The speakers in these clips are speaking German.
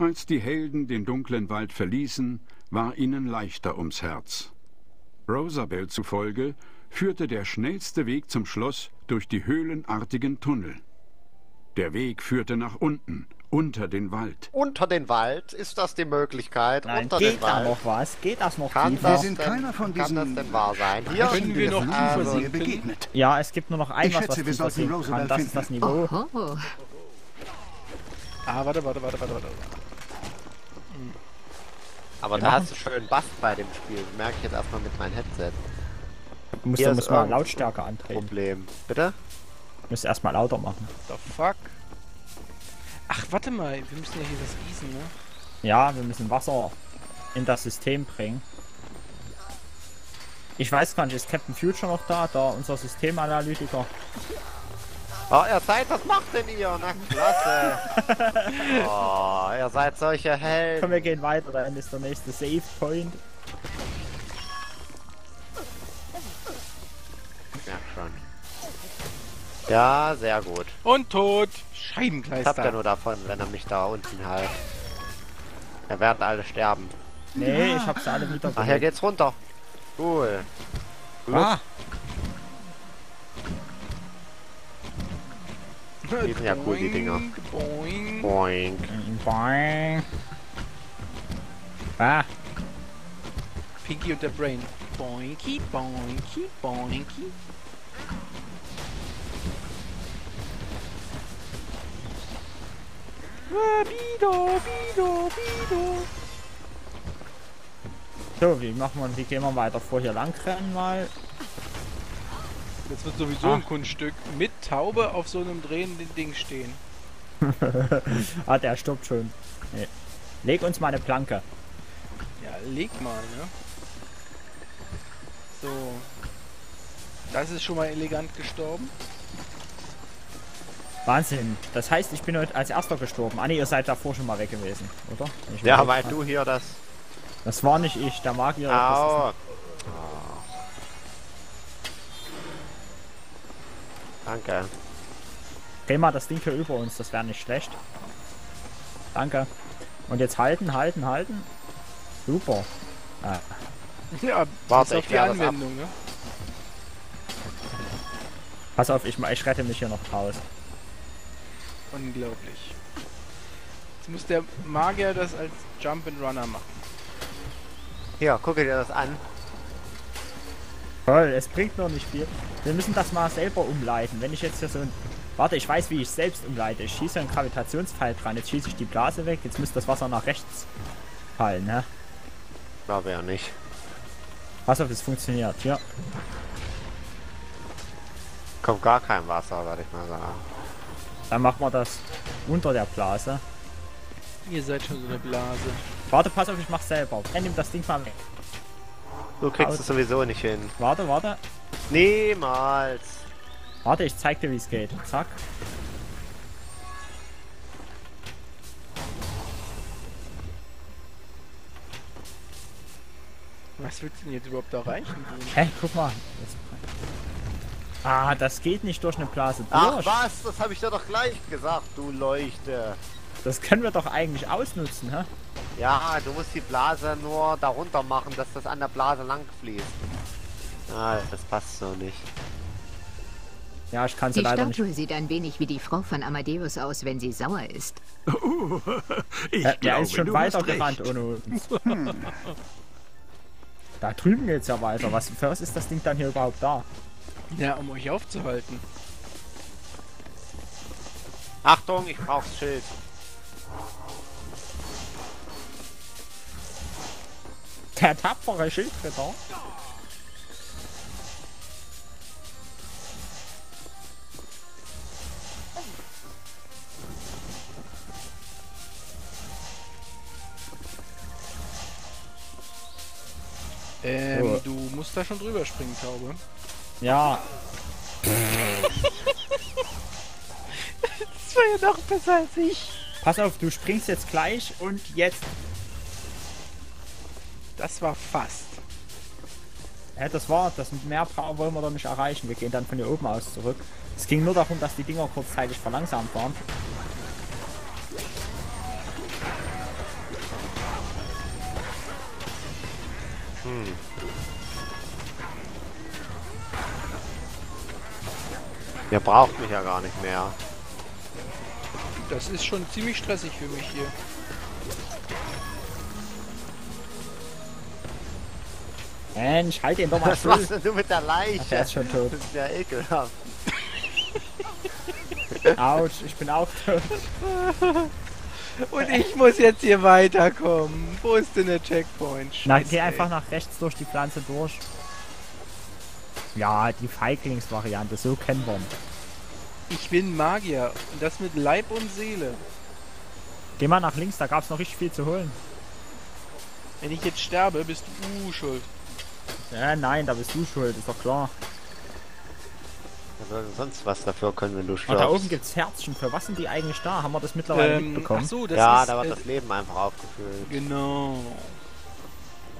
Als die Helden den dunklen Wald verließen, war ihnen leichter ums Herz. Rosabel zufolge führte der schnellste Weg zum Schloss durch die höhlenartigen Tunnel. Der Weg führte nach unten, unter den Wald. Unter den Wald? Ist das die Möglichkeit? Nein, unter geht den da Wald? noch was? Geht das noch Kann tiefer? das sind denn, keiner von Kann das diesen denn wahr sein? Hier, Können wir noch tiefer sinken? begegnet. Ja, es gibt nur noch ein Ich was, schätze, was wir tiefer sollten sinken Roosevelt kann. Das ist finden. das Niveau. Oh, Ah, warte, warte, warte, warte, warte. Aber Wir da hast du schön Bass bei dem Spiel. Das merke ich jetzt erstmal mit meinem Headset. Du musst, Hier du ist musst mal Lautstärke antreten. Problem. Bitte? Du musst erstmal lauter machen. The fuck? Ach, warte mal, wir müssen ja hier was gießen, ne? Ja, wir müssen Wasser in das System bringen. Ich weiß gar nicht, ist Captain Future noch da? Da unser Systemanalytiker. Oh, ihr seid, was macht denn ihr? Na, klasse. oh, ihr seid solche Helden. Komm, wir gehen weiter, dann ist der nächste Save Point. Ich merk schon. Ja, sehr gut. Und tot! Ich hab ja Scheibenkleister. nur davon, wenn er mich da unten halt. Da werden alle sterben. Nee, ich hab's alle wieder Ach, hier geht's runter. Cool. Ah, Die sind ja cool, die Dinger. Boing. Boing. boing. Ah, Pinky und der Brain. Boinky, boinky, boinky. Ah, Bido, Bido, Bido. so, wie machen wir, wie gehen wir weiter vor? Hier lang rennen mal. Das wird sowieso Ah. ein Kunststück. Mit Taube auf so einem drehenden Ding stehen. Ah, der stirbt schon. Nee. Leg uns mal eine Planke. Ja, leg mal, ne? So. Das ist schon mal elegant gestorben. Wahnsinn. Das heißt, ich bin heute als erster gestorben. Ah, nee, ihr seid davor schon mal weg gewesen, oder? Ja, weil du hier das. Das war nicht ich, der Magier. das Danke. Dreh mal das Ding hier über uns, das wäre nicht schlecht. Danke. Und jetzt halten, halten, halten. Super. Ah, Ja, Warte, auf ich die. Anwendung, ne? pass auf, ich, ich rette mich hier noch raus. Unglaublich. Jetzt muss der Magier das als Jump and Runner machen. Hier, gucke dir das an. Toll, es bringt noch nicht viel. Wir müssen das mal selber umleiten. Wenn ich jetzt hier so ein... Warte, ich weiß, wie ich selbst umleite. Ich schieße einen Gravitationspfeil dran. Jetzt schieße ich die Blase weg. Jetzt müsste das Wasser nach rechts fallen, ne? Glaube ja nicht. Pass auf, es funktioniert. Hier. Kommt gar kein Wasser, würde ich mal sagen. Dann machen wir das unter der Blase. Ihr seid schon so eine Blase. Warte, pass auf, ich mach's selber. Renn ihm das Ding mal weg. Du kriegst es sowieso nicht hin. Warte, warte. Niemals. Warte, ich zeig dir, wie es geht. Zack. Was willst du denn jetzt überhaupt erreichen? Bruno? Hä, guck mal. Ah, das geht nicht durch eine Blase Ach durch. was, das habe ich dir doch gleich gesagt, du Leuchte. Das können wir doch eigentlich ausnutzen, hä? Ja, du musst die Blase nur darunter machen, dass das an der Blase lang fließt. Ah, das passt so nicht. Ja, ich kann sie Die leider nicht. Statue sieht ein wenig wie die Frau von Amadeus aus, wenn sie sauer ist. Ich Der, der glaube, ist schon weitergerannt recht. ohne uns. Da drüben geht's ja weiter. Was für was ist das Ding dann hier überhaupt da? Ja, um euch aufzuhalten. Achtung, ich brauch's Schild. Der tapfere Schildritter. Ähm, So. du musst da schon drüber springen, Taube. Ja, Das war ja noch besser als ich. pass auf, du springst jetzt gleich und jetzt. Das war fast. Ja, das war das. Mit Mehr wollen wir doch nicht erreichen. Wir gehen dann von hier oben aus zurück. Es ging nur darum, dass die Dinger kurzzeitig verlangsamt waren. Hm. Ihr braucht mich ja gar nicht mehr. Das ist schon ziemlich stressig für mich hier. Mensch, halt ihn doch mal Was still. machst denn du mit der Leiche? Ach, der ist schon tot. Das ist ja ekelhaft. Autsch, ich bin auch tot. Und ich muss jetzt hier weiterkommen. Wo ist denn der Checkpoint? Na, Scheiße, geh ey. einfach nach rechts durch die Pflanze durch. Ja, die Feiglingsvariante, so kennen wir ihn. Ich bin Magier. Und das mit Leib und Seele. Geh mal nach links, da gab's noch richtig viel zu holen. Wenn ich jetzt sterbe, bist du uh, schuld. Ja, nein, da bist du schuld, ist doch klar. Wer soll sonst was dafür können, wenn du Und stirbst? da oben gibt's Herzchen. Für was sind die eigentlich da? Haben wir das mittlerweile Ähm, ach mitbekommen? so, das ja, ist... da wird äh, das Leben einfach aufgefüllt. Genau.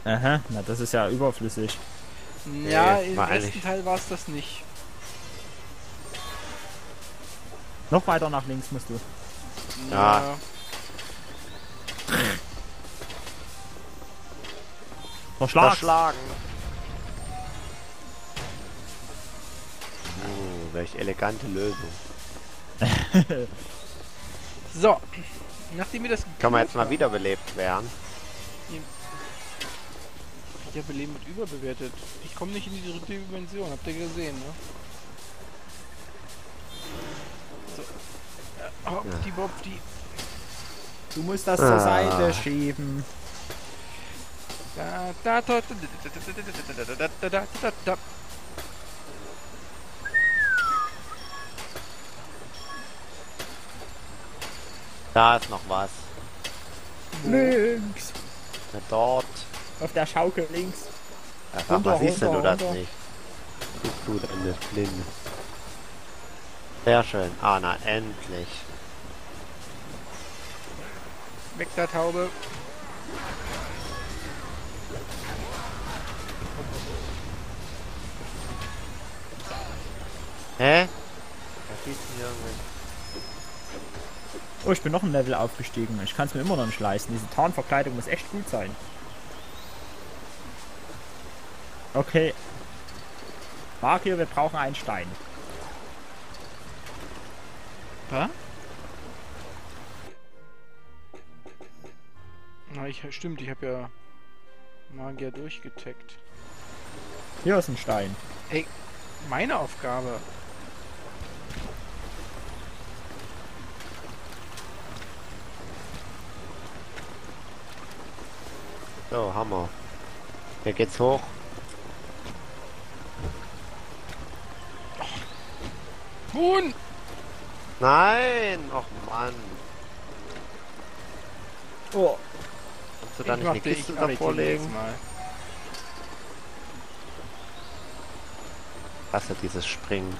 Aha, na das ist ja überflüssig. Ja, Nee, im ersten Teil war es das nicht. Noch weiter nach links musst du. Ja. Verschlag! Verschlagen. Welch elegante Lösung. So. Nachdem wir das... Kann man jetzt mal wiederbelebt werden? Ja, Beleben wird überbewertet. Ich komme nicht in die dritte Dimension, habt ihr gesehen, ne? So. Äh, hopp, die Bob, die... Du musst das Ah. zur Seite schieben. Da, da, da, da, da, da, da, da, da, da, da. Da ist noch was. Links! Na, dort. Auf der Schaukel links. Einfach Runter, mal siehst du runter, das runter. nicht. Bist du denn nicht blind? Sehr schön. Ah, na, endlich. Weg da, Taube. Hä? Da schießt hier irgendwie. Oh, ich bin noch ein Level aufgestiegen. Ich kann es mir immer noch nicht leisten. Diese Tarnverkleidung muss echt gut sein. Okay. Mario, wir brauchen einen Stein. Was? Na, ich, stimmt, ich habe ja Magier durchgetaggt. Hier ist ein Stein. Meine Aufgabe. So, Hammer. Hier geht's hoch. Huhn! Nein! Och Mann. Oh. Kannst du da ich nicht eine Kiste davor legen? mal. Hasse dieses Springen.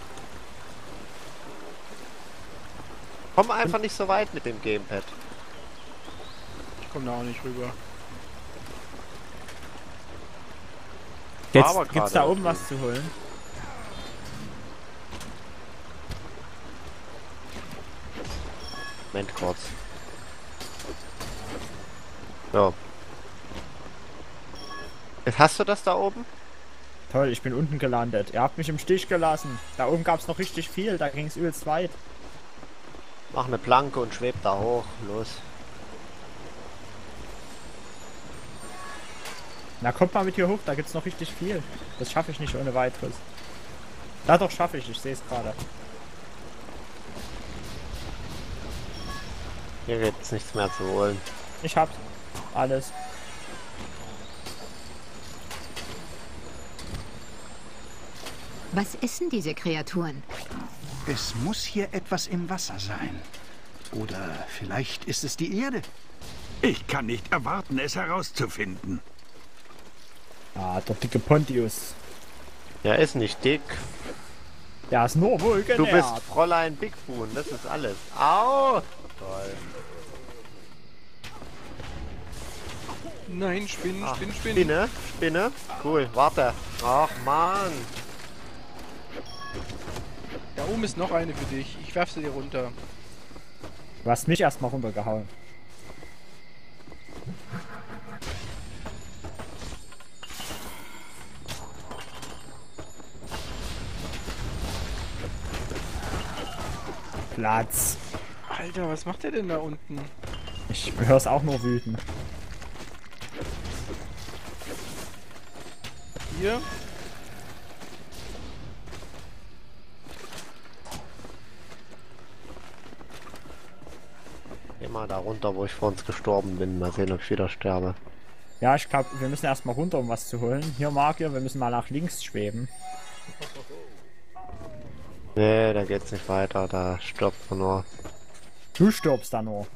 Komm einfach nicht so weit mit dem Gamepad. Ich komme da auch nicht rüber. Jetzt aber gibt's da oben was zu holen. Moment kurz. So. Jetzt hast du das da oben? Toll, ich bin unten gelandet. Ihr habt mich im Stich gelassen. Da oben gab's noch richtig viel. Da ging's übelst weit. Mach eine Planke und schweb da hoch. Los. Na, kommt mal mit hier hoch. Da gibt's noch richtig viel. Das schaffe ich nicht ohne weiteres. Da doch schaffe ich. Ich sehe es gerade. Hier gibt's nichts mehr zu holen. Ich hab's. Alles. Was essen diese Kreaturen? Es muss hier etwas im Wasser sein. Oder vielleicht ist es die Erde. Ich kann nicht erwarten, es herauszufinden. Ah, der dicke Pontius. Ja, ist nicht dick. Der ist nur wohl Du bist. Fräulein Bigfoon, das ist alles. Au! Toll. Nein, Spinnen, Ach, Spinnen, Spinnen. Spinne, Spinne. Cool, warte. Ach man. Da oben ist noch eine für dich. Ich werf sie dir runter. Du hast mich erstmal runtergehauen. Platz. Alter, was macht der denn da unten? Ich hör's auch nur wüten. Hier. Mal da runter, wo ich vor uns gestorben bin. Mal sehen, ob ich wieder sterbe. Ja, ich glaube, wir müssen erstmal runter, um was zu holen. Hier, Magier, wir müssen mal nach links schweben. Nee, da geht's nicht weiter. Da stirbt man nur. Du stirbst da nur.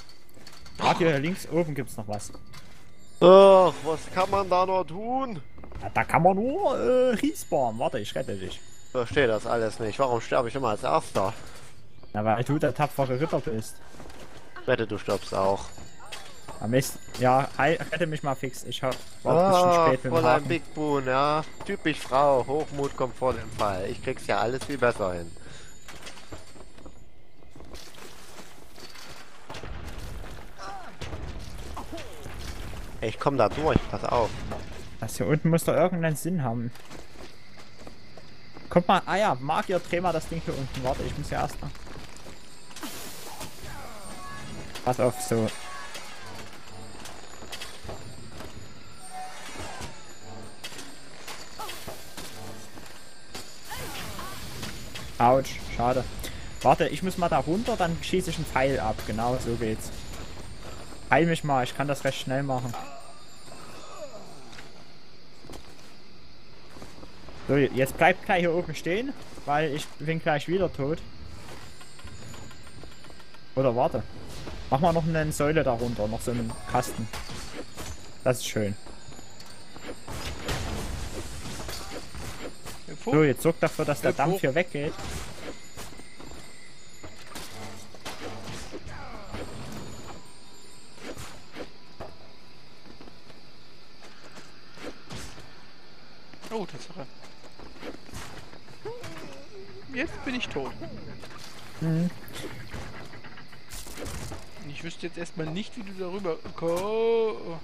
Magier, hier links oben gibt's noch was. Ach, was kann man da noch tun? Ja, da kann man nur äh, respawnen. Warte, ich rette dich. Verstehe das alles nicht. Warum sterbe ich immer als Erster? Na, weil du der tapfere Ritter bist. Wette, du stirbst auch. Am besten, ja, rette mich mal fix. Ich hab, war ein bisschen Ah, spät voll ein. Big Boon, ja. Typisch Frau. Hochmut kommt vor dem Fall. Ich krieg's ja alles viel besser hin. Ich komm da durch, pass auf. Das hier unten muss doch irgendeinen Sinn haben. Kommt mal, ah ja, Magier, dreh mal das Ding hier unten. Warte, ich muss ja erst mal. Pass auf, so. Autsch, schade. Warte, ich muss mal da runter, dann schieße ich einen Pfeil ab. Genau, so geht's. Heil mich mal, ich kann das recht schnell machen. So, jetzt bleibt gleich hier oben stehen, weil ich bin gleich wieder tot. Oder warte. Mach mal noch eine Säule darunter, noch so einen Kasten. Das ist schön. So, jetzt sorgt dafür, dass der Dampf hier weggeht. Oh, Tatsache. Jetzt bin ich tot. Mhm. Ich wüsste jetzt erstmal nicht, wie du darüber kommst.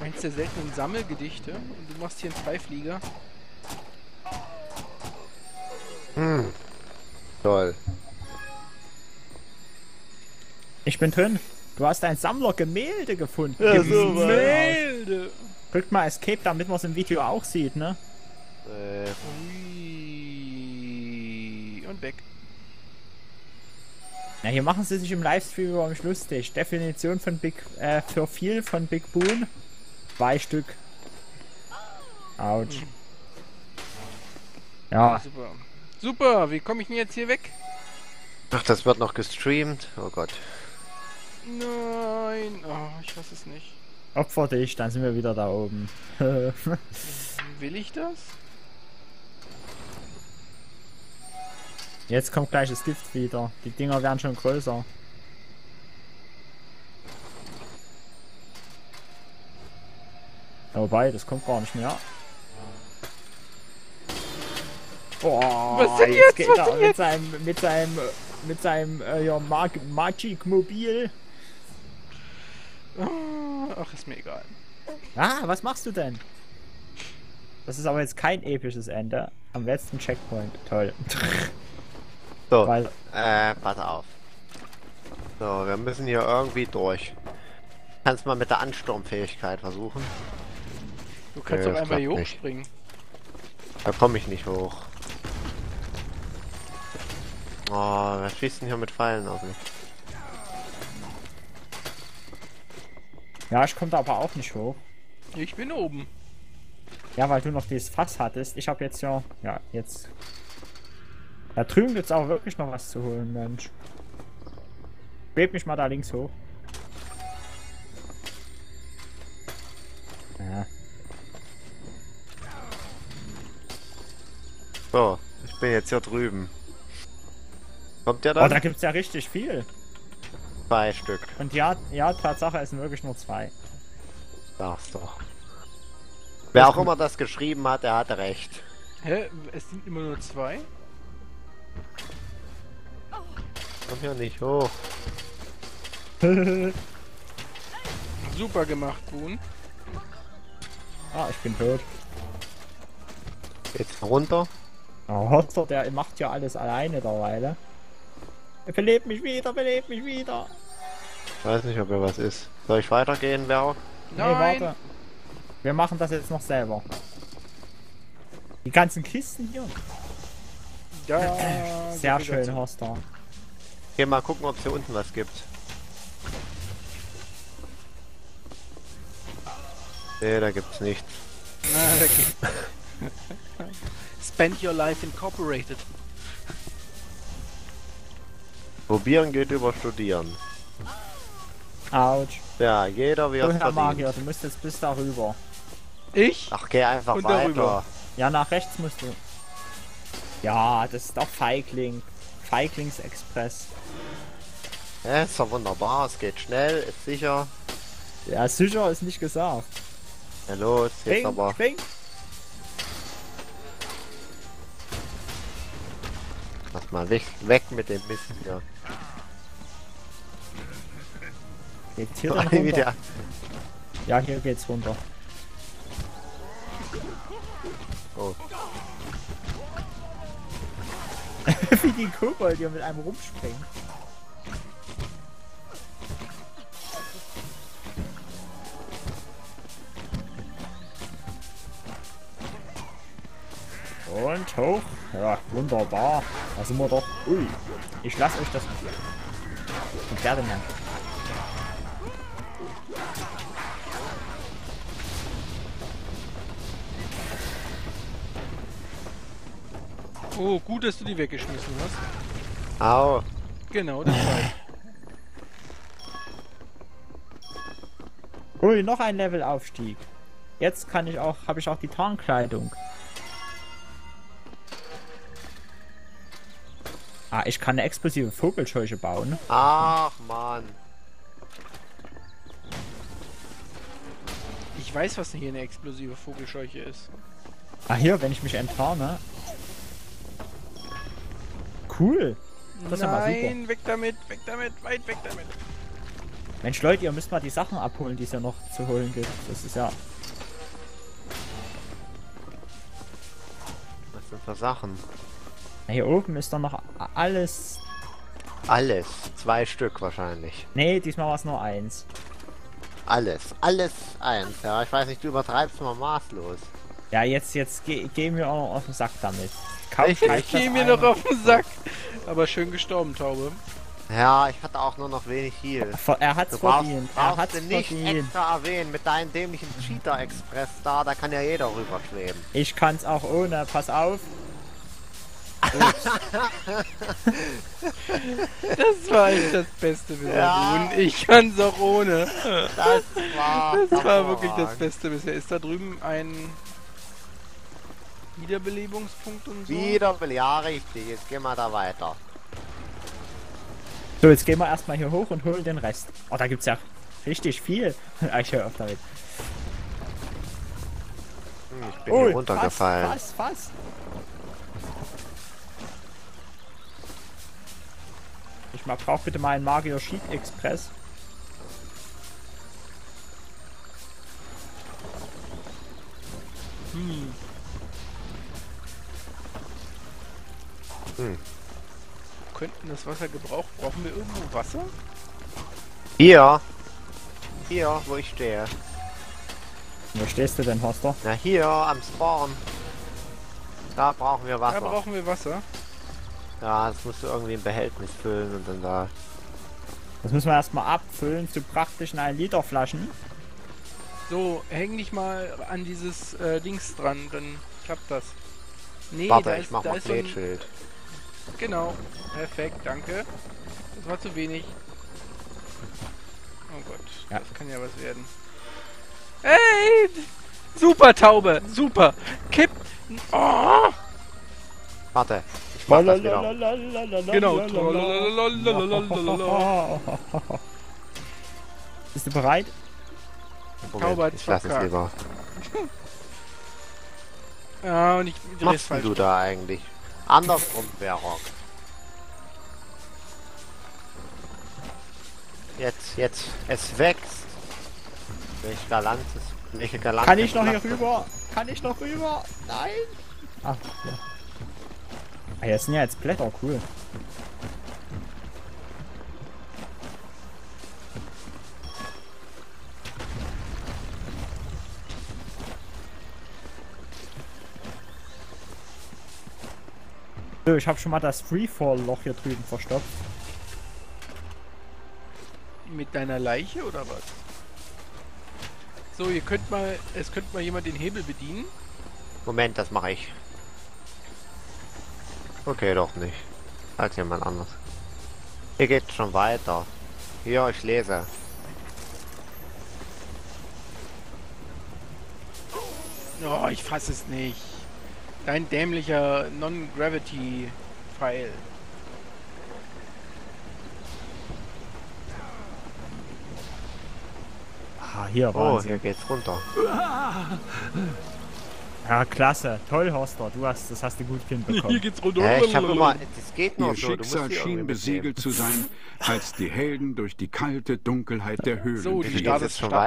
Eins der seltenen Sammelgedichte und du machst hier einen Zweiflieger. Toll. Ich bin drin. Du hast ein Sammler-Gemälde gefunden. Ja. Gemälde! Drückt mal Escape, damit man es im Video auch sieht, ne? Äh, Na, hier machen sie sich im Livestream über mich lustig. Definition von Big, äh, für viel von Big Boon. Zwei Stück. Autsch. Ja, Super. Super, wie komme ich denn jetzt hier weg? ach, das wird noch gestreamt. Oh Gott. Nein. Oh, ich weiß es nicht. opfer dich, dann sind wir wieder da oben. Will ich das? Jetzt kommt gleich das Gift wieder. Die Dinger werden schon größer. Wobei, das kommt gar nicht mehr. Oh, Was denn jetzt? geht Was er denn mit jetzt? seinem, mit seinem, mit seinem, äh, ja, Mag Magic Mobil. Ah, Ach, ist mir egal. Ah, was machst du denn? Das ist aber jetzt kein episches Ende. Am letzten Checkpoint. Toll. So, Weil, äh, pass auf. So, wir müssen hier irgendwie durch. Kannst mal mit der Ansturmfähigkeit versuchen. Du kannst doch einfach hier hochspringen. Da komme ich nicht hoch. Oh, wer schießt denn hier mit Pfeilen auf mich? ja, ich komme da aber auch nicht hoch. Ich bin oben. Ja, weil du noch dieses Fass hattest. Ich habe jetzt ja, ja, jetzt. Da drüben gibt's auch wirklich noch was zu holen, Mensch. Schweb mich mal da links hoch. Ja. So, ich bin jetzt hier drüben. Kommt der Oh, da dann? gibt's ja richtig viel. Zwei Stück. Und ja, ja, Tatsache, es sind wirklich nur zwei. Sag's doch. Wer auch immer das geschrieben hat, der hatte recht. Hä? Es sind immer nur zwei? Komm hier nicht hoch. Super gemacht, Boon. Ah, ich bin tot. Geht's runter? Oh, Hoster, der macht ja alles alleine derweile. Er belebt mich wieder, belebt mich wieder. Ich weiß nicht, ob er was ist. Soll ich weitergehen, Berg? Nee, Nein! warte. Wir machen das jetzt noch selber. Die ganzen Kisten hier. Ja, Sehr schön, dazu. Hoster. Geh mal gucken, ob es hier unten was gibt. Nee, da gibt's nichts. Da Spend Your Life Incorporated. Probieren geht über Studieren. Autsch. Ja, jeder er Herr verdient. Magier, du musst jetzt bis darüber. Ich? Ach, geh einfach Und weiter. darüber. Ja, nach rechts musst du. Ja, das ist doch Feigling. Feiglingsexpress. Ja, ist doch wunderbar, es geht schnell, ist sicher. Ja, sicher ist nicht gesagt. Ja, los, jetzt Spring, aber. spring. Lass mal weg, weg mit dem Mist hier. Geht's hier dann Wie runter? der- Ja, hier geht's runter. Oh. Wie die Kobold hier mit einem rumspringen. Und hoch. Ja, wunderbar. Da sind wir doch. Ui. Ich lasse euch das. Und werde dann. Oh, gut, dass du die weggeschmissen hast. Au. Genau, das war ich. Ui, noch ein Levelaufstieg. Jetzt kann ich auch, habe ich auch die Tarnkleidung. Ah, ich kann eine explosive Vogelscheuche bauen. Ach, Mann. Ich weiß, was hier eine explosive Vogelscheuche ist. Ah, hier, wenn ich mich enttarne. Cool. Das ist ja mal super. Nein, weg damit, weg damit, weit weg damit. Mensch, Leute, ihr müsst mal die Sachen abholen, die es ja noch zu holen gibt. Das ist ja. Was sind für Sachen? Na, hier oben ist doch noch alles. Alles. Zwei Stück wahrscheinlich. Nee, diesmal war es nur eins. Alles. Alles eins. Ja, ich weiß nicht, du übertreibst mal maßlos. Ja, jetzt, jetzt ge gehen wir auch auf den Sack damit. Kauf Ich, gehe mir noch auf den Sack. Aber schön gestorben, Taube. Ja, ich hatte auch nur noch wenig Heal. Er hat's Du brauchst, verdient. Er hat's nicht verdient. extra erwähnen mit deinem dämlichen Cheetah Express da, da kann ja jeder rüberschweben. Ich kann's auch ohne. Pass auf. Das war echt das Beste bisher. Ja. Und ich kann's auch ohne. Das war, Das war wirklich das. Beste bisher. Ist da drüben ein Wiederbelebungspunkt und so? Wieder, ja richtig, jetzt gehen wir da weiter. So, jetzt gehen wir erstmal hier hoch und holen den Rest. Oh, da gibt's ja richtig viel. Ich höre auf damit. Hm, ich bin Ui, hier runtergefallen. Was, was? Ich mal brauch bitte mal einen Magier Sheet Express. Könnten das Wasser gebraucht? Brauchen wir irgendwo Wasser? Hier. Hier, wo ich stehe. Wo stehst du denn, Hoster? Na hier, am Spawn. Da brauchen wir Da Wasser. brauchen wir Wasser. Ja, das musst du irgendwie im Behältnis füllen und dann da. Das müssen wir erstmal abfüllen zu praktischen 1 Liter Flaschen. So, häng dich mal an dieses äh, Dings dran, dann klappt das. Nee, Warte, da ich ist, mach da ist so ein. Genau. Perfekt, danke. Das war zu wenig. Oh Gott, Ja. das kann ja was werden. Hey! Super Taube! Super! Kipp! Oh! Warte, ich mach das wieder. Genau. Bist du bereit? Taube Moment, ich lass es lieber. Ja, und ich Was machst du da eigentlich? Andersrum, Berok. Jetzt, jetzt, es wächst. Welch galantes, welche galante Kann ich noch hier rüber? Kann ich noch rüber? Nein! Ah, ja. Ah, hier sind ja jetzt Blätter, cool. So, ich habe schon mal das Freefall-Loch hier drüben verstopft. Mit deiner Leiche oder was? So, ihr könnt mal, es könnte mal jemand den Hebel bedienen. Moment, das mache ich. Okay, doch nicht. Als jemand anders. Hier geht's schon weiter. Hier, ich lese. Oh, ich fasse es nicht. Dein dämlicher Non-Gravity-Pfeil. Ah, hier, Oh, Wahnsinn. hier geht's runter. Ja, klasse. Toll, Horster. Du hast, das hast du gut hinbekommen. geht's runter. Hä, ich hab immer. Das geht nur Ihr so. Schicksal hier schien besiegelt zu sein, als die Helden durch die kalte Dunkelheit der Höhlen So, die. Geht jetzt schon weiter?